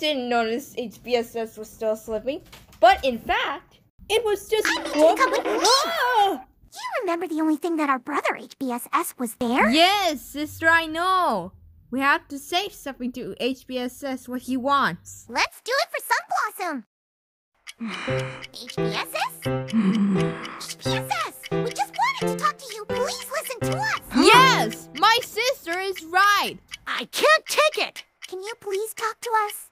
didn't notice HBSS was still slipping, but in fact, it was just. Whoa! You remember the only thing that our brother HBSS was there? Yes, sister, I know. We have to say something to HBSS what he wants. Let's do it for Sunblossom. HBSS? HBSS, we just wanted to talk to you. Please listen to us. Yes, my sister is right. I can't take it. Can you please talk to us?